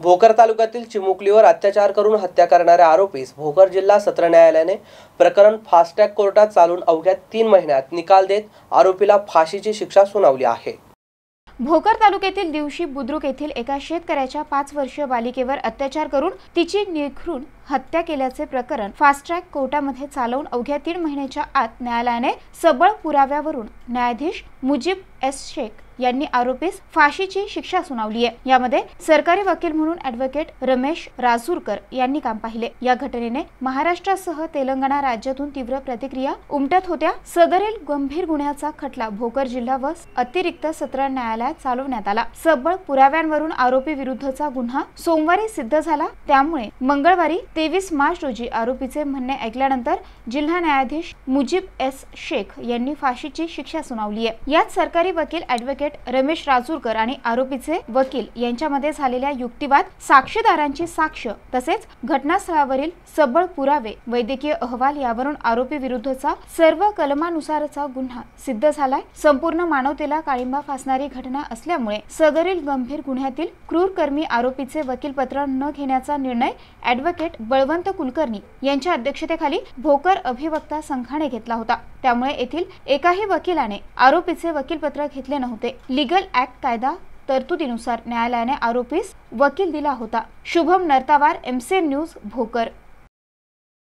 भोकर तालुक्यातील चिमुकलीवर अत्याचार करून हत्या करणाऱ्या आरोपीस भोकर जिल्हा सत्र न्यायालयाने प्रकरण फास्टॅग कोर्टात चालून अवघ्या तीन महिन्यात निकाल देत आरोपीला फाशीची शिक्षा सुनावली आहे. भोकर तालुक्यातील दिवशी बुद्रुक येथील एका शेतकऱ्याच्या पाच वर्षीय बालिकेवर अत्याचार करून तिची निखरून हत्या केल्याचे प्रकरण फास्ट ट्रॅक कोर्टामध्ये चालवून अवघ्या तीन महिन्याच्या आत न्यायालयाने सबळ पुराव्यावरून न्यायाधीश मुजीब एस शेख यांनी आरोपीस फाशीची शिक्षा सुनावली आहे. यामध्ये सरकारी वकील म्हणून ॲडव्होकेट रमेश राजूरकर यांनी काम पाहिले. या घटनेने महाराष्ट्रासह तेलंगणा राज्यातून तीव्र प्रतिक्रिया उमटत होत्या. सदरील गंभीर गुन्ह्याचा खटला भोकर जिल्हा व अतिरिक्त सत्र न्यायालयात चालवण्यात आला. सबळ पुराव्यांवरून आरोपी विरुद्धचा गुन्हा सोमवारी सिद्ध झाला. त्यामुळे मंगळवारी तेवीस मार्च रोजी आरोपीचे म्हणणे ऐकल्यानंतर जिल्हा न्यायाधीश मुजीब एस शेख यांनी फाशीची शिक्षा सुनावली आहे. यात सरकारी वकील ॲडव्होकेट रमेश राजूरकर आणि आरोपीचे वकील यांच्यामध्ये झालेल्या युक्तिवाद साक्षीदारांची साक्ष तसेच घटनास्थळावरील सबळ पुरावे वैद्यकीय अहवाल यावरून आरोपी विरुद्धचा सर्व कलमानुसारचा गुन्हा सिद्ध झालाय. संपूर्ण मानवतेला काळिंबा फासणारी घटना असल्यामुळे सदरील गंभीर गुन्ह्यातील क्रूरकर्मी आरोपीचे वकीलपत्र न घेण्याचा निर्णय ॲडव्होकेट बळवंत कुलकर्णी यांच्या अध्यक्षतेखाली भोकर अभिवक्ता संघाने घेतला होता. त्यामुळे येथील एकाही वकिलाने आरोपीचे वकीलपत्र घेतले नव्हते. लिगल ऍक्ट कायदा तरतुदीनुसार न्यायालयाने आरोपीस वकील दिला होता. Shubham Nartawar MCN news Bhokar.